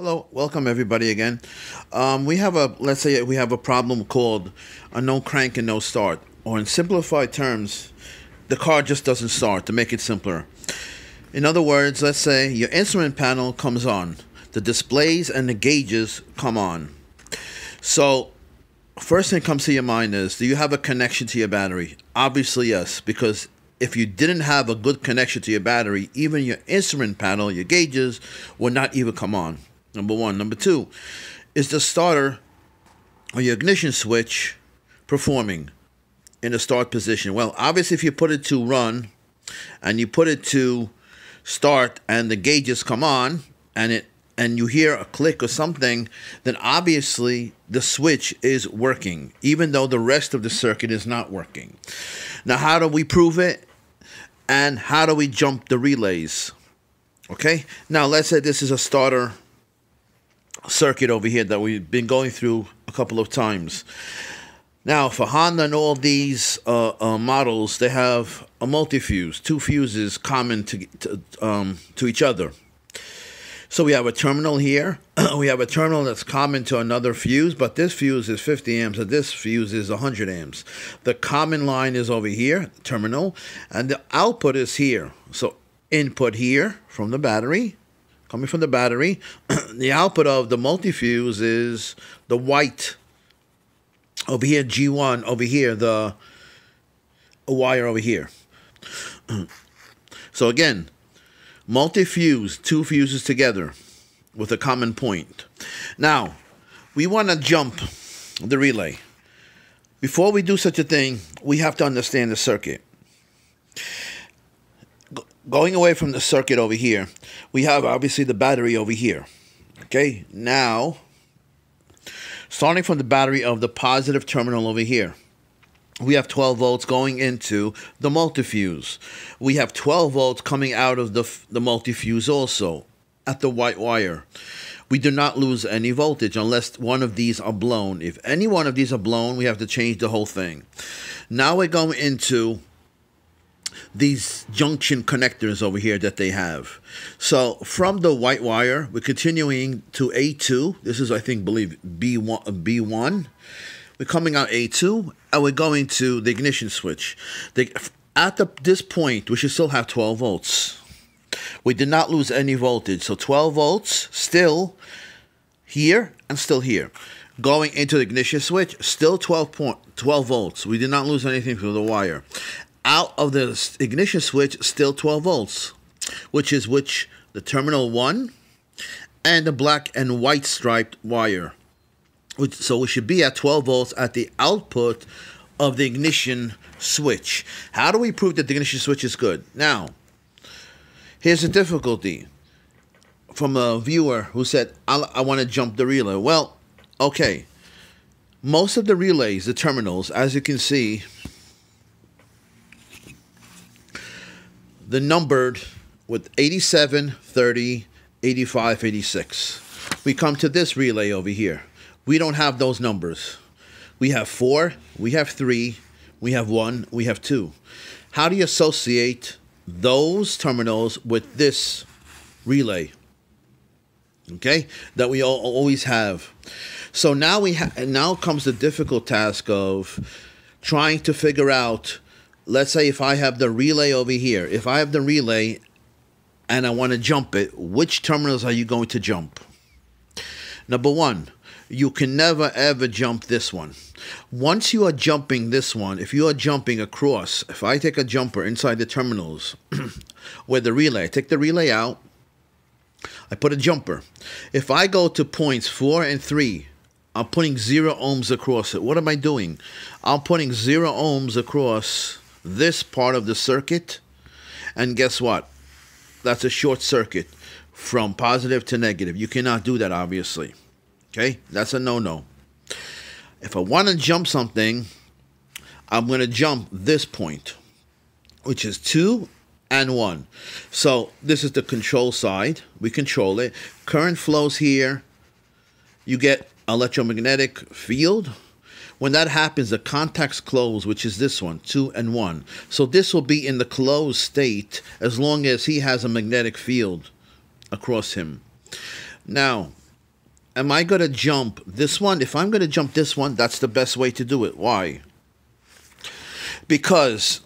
Hello, welcome everybody again. Um, we have a let's say we have a problem called a no crank and no start, or in simplified terms, the car just doesn't start. To make it simpler, in other words, let's say your instrument panel comes on, the displays and the gauges come on. So, first thing comes to your mind is, do you have a connection to your battery? Obviously, yes, because if you didn't have a good connection to your battery, even your instrument panel, your gauges, would not even come on. Number one. Number two, is the starter or your ignition switch performing in the start position? Well, obviously, if you put it to run and you put it to start and the gauges come on and it and you hear a click or something, then obviously the switch is working, even though the rest of the circuit is not working. Now, how do we prove it? And how do we jump the relays? Okay, now let's say this is a starter circuit over here that we've been going through a couple of times. Now, for Honda and all these uh, uh, models, they have a multi-fuse, two fuses common to, to, um, to each other. So we have a terminal here. we have a terminal that's common to another fuse, but this fuse is 50 amps and this fuse is 100 amps. The common line is over here, terminal, and the output is here. So input here from the battery, coming from the battery. the output of the multi-fuse is the white over here, G1 over here, the wire over here. so again, multi-fuse, two fuses together with a common point. Now, we want to jump the relay. Before we do such a thing, we have to understand the circuit going away from the circuit over here, we have obviously the battery over here. Okay, now starting from the battery of the positive terminal over here, we have 12 volts going into the multifuse. We have 12 volts coming out of the, the multifuse also at the white wire. We do not lose any voltage unless one of these are blown. If any one of these are blown, we have to change the whole thing. Now we're going into these junction connectors over here that they have. So from the white wire, we're continuing to A2. This is, I think, believe B1. B1. We're coming out A2, and we're going to the ignition switch. The, at the, this point, we should still have 12 volts. We did not lose any voltage. So 12 volts still here and still here. Going into the ignition switch, still 12, point, 12 volts. We did not lose anything through the wire out of the ignition switch still 12 volts, which is which the terminal 1 and the black and white striped wire. Which so we should be at 12 volts at the output of the ignition switch. How do we prove that the ignition switch is good? Now, here's the difficulty from a viewer who said, I want to jump the relay. Well, okay. Most of the relays, the terminals, as you can see, the numbered with 87, 30, 85, 86. We come to this relay over here. We don't have those numbers. We have four, we have three, we have one, we have two. How do you associate those terminals with this relay? Okay, that we all, always have. So now we ha- now comes the difficult task of trying to figure out let's say if I have the relay over here, if I have the relay and I want to jump it, which terminals are you going to jump? Number one, you can never ever jump this one. Once you are jumping this one, if you are jumping across, if I take a jumper inside the terminals where the relay, I take the relay out, I put a jumper. If I go to points four and three, I'm putting zero ohms across it. What am I doing? I'm putting zero ohms across this part of the circuit. And guess what? That's a short circuit from positive to negative. You cannot do that, obviously. Okay? That's a no no. If I want to jump something, I'm going to jump this point, which is 2 and 1. So this is the control side. We control it. Current flows here. You get electromagnetic field when that happens, the contacts close, which is this one, 2 and 1. So this will be in the closed state as long as he has a magnetic field across him. Now, am I going to jump this one? If I'm going to jump this one, that's the best way to do it. Why? Because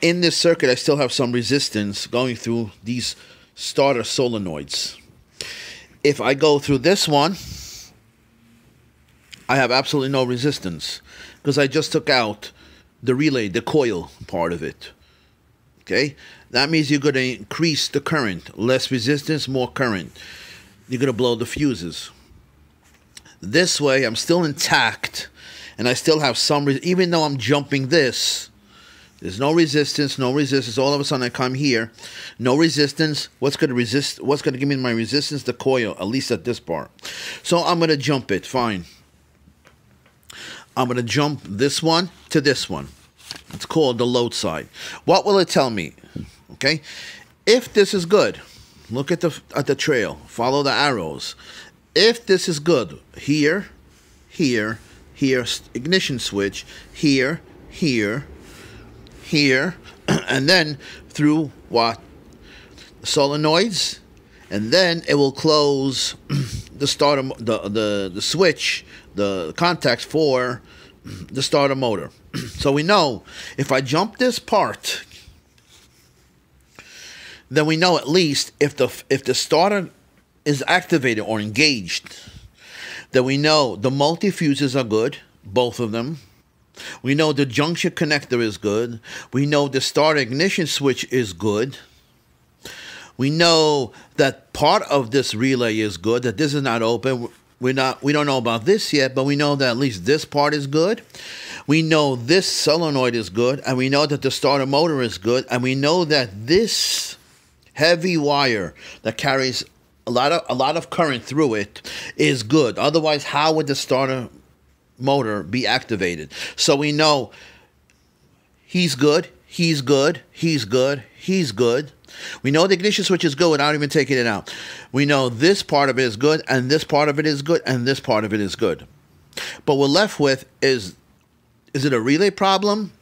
in this circuit, I still have some resistance going through these starter solenoids. If I go through this one, I have absolutely no resistance because I just took out the relay, the coil part of it. Okay, that means you're going to increase the current, less resistance, more current. You're going to blow the fuses. This way, I'm still intact, and I still have some, even though I'm jumping this. There's no resistance, no resistance. All of a sudden, I come here, no resistance. What's going to resist? What's going to give me my resistance? The coil, at least at this part. So I'm going to jump it. Fine. I'm going to jump this one to this one. It's called the load side. What will it tell me? Okay, if this is good, look at the at the trail. Follow the arrows. If this is good, here, here, here, ignition switch, here, here, here, and then through what solenoids, and then it will close the starter, the the the switch, the contacts for the starter motor. so we know if I jump this part, then we know at least if the if the starter is activated or engaged, then we know the multi fuses are good, both of them. We know the junction connector is good. We know the starter ignition switch is good. We know that part of this relay is good, that this is not open. We're not we don't know about this yet, but we know that at least this part is good. We know this solenoid is good, and we know that the starter motor is good, and we know that this heavy wire that carries a lot of a lot of current through it is good. Otherwise, how would the starter motor be activated? So we know he's good, he's good, he's good, he's good. We know the ignition switch is good without even taking it out. We know this part of it is good, and this part of it is good, and this part of it is good. But we're left with is is it a relay problem?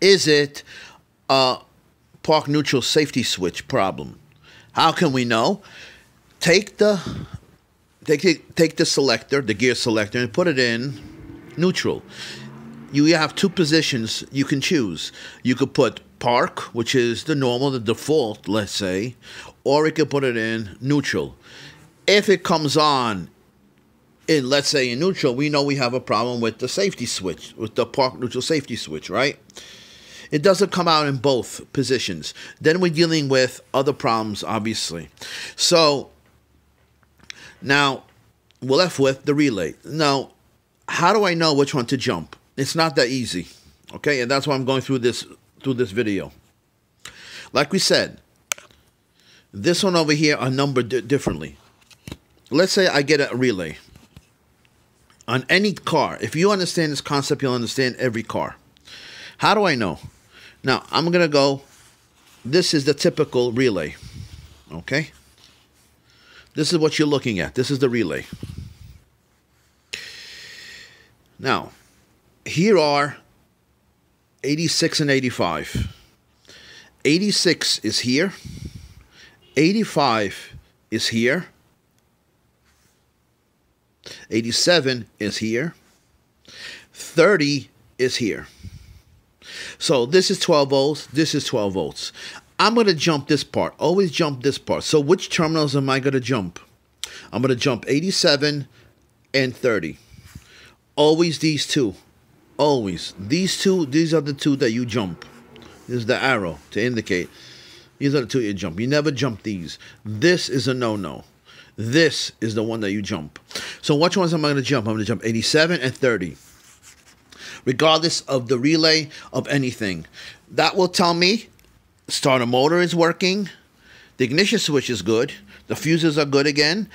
Is it a park neutral safety switch problem? How can we know? Take the take the, take the selector, the gear selector, and put it in neutral. You have two positions you can choose. You could put park, which is the normal, the default, let's say, or you could put it in neutral. If it comes on in let's say in neutral, we know we have a problem with the safety switch, with the park neutral safety switch, right? It doesn't come out in both positions. Then we're dealing with other problems, obviously. So now we're left with the relay. Now, how do I know which one to jump? It's not that easy. Okay, and that's why I'm going through this through this video. Like we said, this one over here are numbered differently. Let's say I get a relay on any car. If you understand this concept, you'll understand every car. How do I know? Now, I'm going to go, this is the typical relay. Okay? This is what you're looking at. This is the relay. Now, here are 86 and 85. 86 is here. 85 is here. 87 is here. 30 is here. So this is 12 volts. This is 12 volts. I'm going to jump this part. Always jump this part. So which terminals am I going to jump? I'm going to jump 87 and 30. Always these two. Always. These two, these are the two that you jump. This is the arrow to indicate. These are the two you jump. You never jump these. This is a no-no. This is the one that you jump. So which ones am I going to jump? I'm going to jump 87 and 30. Regardless of the relay of anything. That will tell me starter motor is working, the ignition switch is good, the fuses are good again,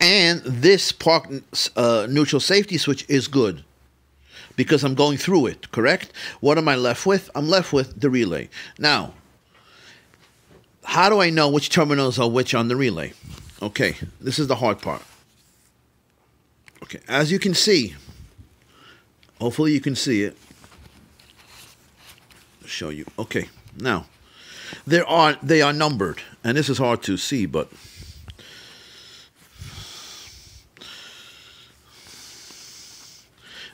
and this park uh, neutral safety switch is good because I'm going through it, correct? What am I left with? I'm left with the relay. Now, how do I know which terminals are which on the relay? Okay, this is the hard part. Okay, as you can see, hopefully you can see it. I'll show you. Okay, now there are they are numbered, and this is hard to see, but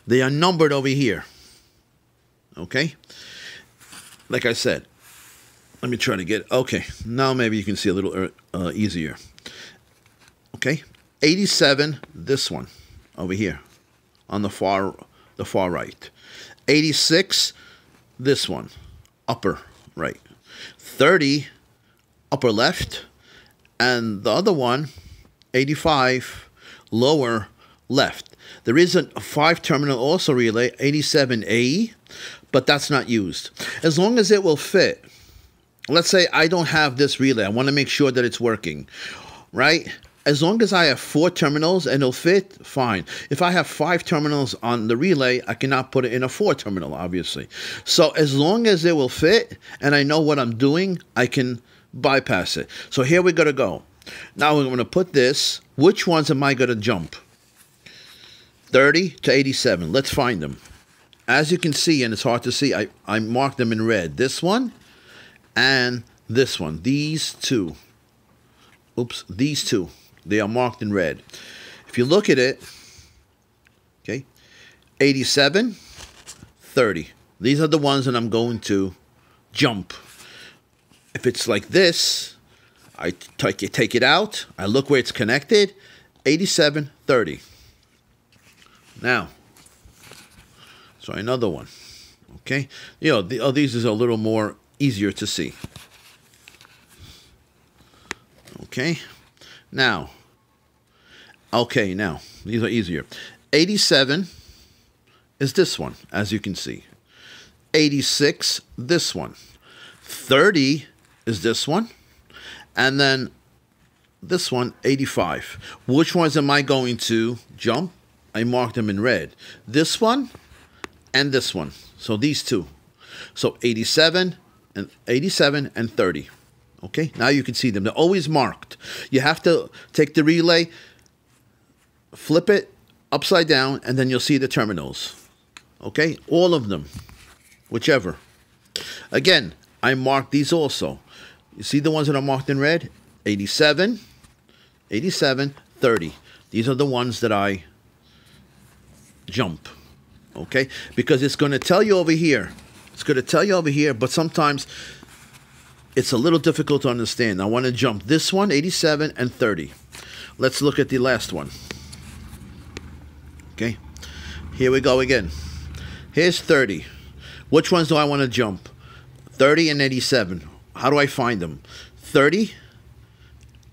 They are numbered over here. Okay? Like I said, let me try to get, okay, now maybe you can see a little uh, easier. Okay? 87, this one over here on the far the far right. 86, this one, upper right. 30, upper left. And the other one, 85, lower left. There is a five terminal also relay, 87A, but that's not used. As long as it will fit, let's say I don't have this relay, I want to make sure that it's working, right? as long as I have four terminals and it'll fit, fine. If I have five terminals on the relay, I cannot put it in a four terminal, obviously. So as long as it will fit and I know what I'm doing, I can bypass it. So here we're going to go. Now we're going to put this. Which ones am I going to jump? 30 to 87. Let's find them. As you can see, and it's hard to see, I, I marked them in red. This one and this one. These two. Oops, these two. They are marked in red. If you look at it, okay, 87, 30. These are the ones that I'm going to jump. If it's like this, I take it, take it out, I look where it's connected, 87, 30. Now, so another one. Okay, you know, the, oh, these is a little more easier to see. Okay, now, Okay, now, these are easier. 87 is this one, as you can see. 86, this one. 30 is this one. And then this one, 85. Which ones am I going to jump? I marked them in red. This one and this one. So these two. So 87 and 87 and 30. Okay, now you can see them. They're always marked. You have to take the relay, flip it upside down, and then you'll see the terminals. Okay, all of them, whichever. Again, I marked these also. You see the ones that are marked in red? 87, 87, 30. These are the ones that I jump. Okay, because it's going to tell you over here. It's going to tell you over here, but sometimes it's a little difficult to understand. I want to jump this one, 87 and 30. Let's look at the last one. Okay, here we go again. Here's 30. Which ones do I want to jump? 30 and 87. How do I find them? 30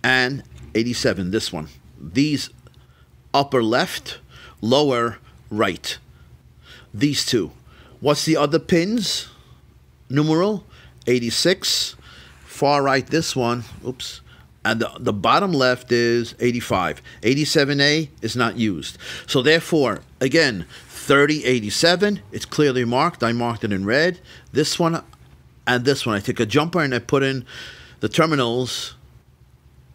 and 87. This one. These upper left, lower right. These two. What's the other pins? Numeral 86. Far right, this one. Oops and the, the bottom left is 85. 87A is not used. So therefore, again, 3087, it's clearly marked. I marked it in red. This one and this one. I take a jumper and I put in the terminals,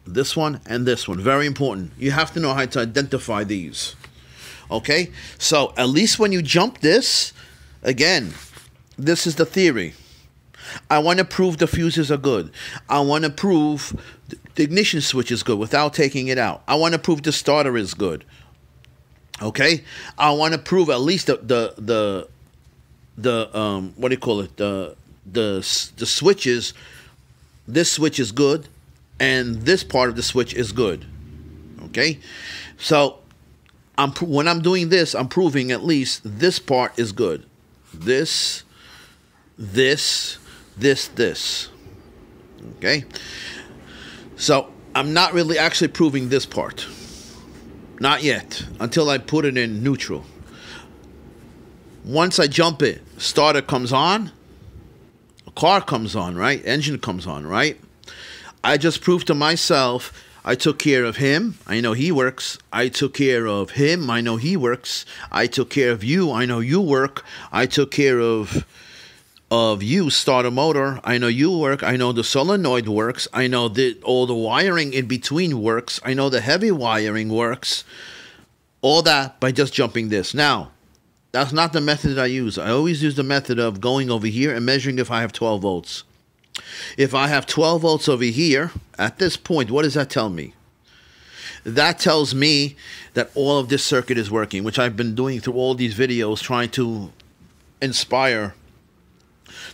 this one and this one. Very important. You have to know how to identify these. Okay? So at least when you jump this, again, this is the theory. I want to prove the fuses are good. I want to prove the ignition switch is good without taking it out. I want to prove the starter is good. Okay? I want to prove at least the the the the um what do you call it? The the the switches this switch is good and this part of the switch is good. Okay? So I'm when I'm doing this, I'm proving at least this part is good. This this this, this. Okay? So I'm not really actually proving this part. Not yet, until I put it in neutral. Once I jump it, starter comes on, a car comes on, right? Engine comes on, right? I just proved to myself I took care of him. I know he works. I took care of him. I know he works. I took care of you. I know you work. I took care of of you start a motor. I know you work. I know the solenoid works. I know that all the wiring in between works. I know the heavy wiring works. All that by just jumping this. Now, that's not the method I use. I always use the method of going over here and measuring if I have 12 volts. If I have 12 volts over here, at this point, what does that tell me? that tells me that all of this circuit is working, which I've been doing through all these videos, trying to inspire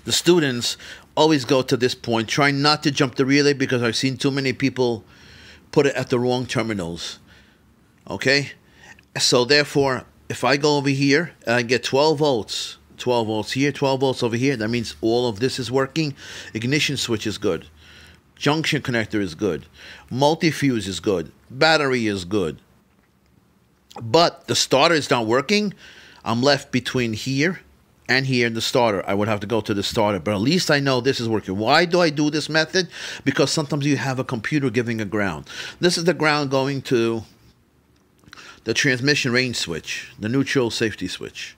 the students. Always go to this point. Try not to jump the relay because I've seen too many people put it at the wrong terminals. Okay? So therefore, if I go over here and I get 12 volts, 12 volts here, 12 volts over here, that means all of this is working. Ignition switch is good. Junction connector is good. Multi-fuse is good. Battery is good. But the starter is not working. I'm left between here and here in the starter. I would have to go to the starter, but at least I know this is working. Why do I do this method? Because sometimes you have a computer giving a ground. This is the ground going to the transmission range switch, the neutral safety switch,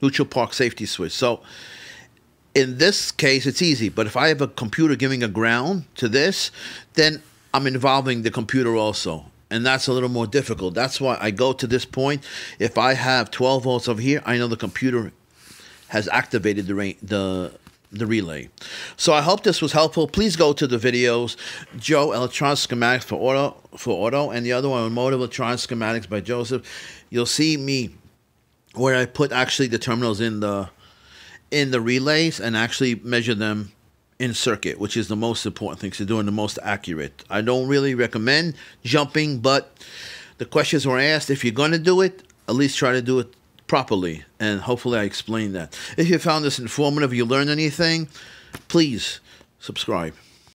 neutral park safety switch. So in this case, it's easy. But if I have a computer giving a ground to this, then I'm involving the computer also. And that's a little more difficult. That's why I go to this point. If I have 12 volts over here, I know the computer has activated the the the relay. So I hope this was helpful. Please go to the videos, Joe Electronic Schematics for auto for auto, and the other one, Motive Electronic Schematics by Joseph. You'll see me where I put actually the terminals in the in the relays and actually measure them in circuit, which is the most important thing. to So doing the most accurate. I don't really recommend jumping, but the questions were asked. If you're going to do it, at least try to do it properly. And hopefully I explained that. If you found this informative, you learned anything, please subscribe.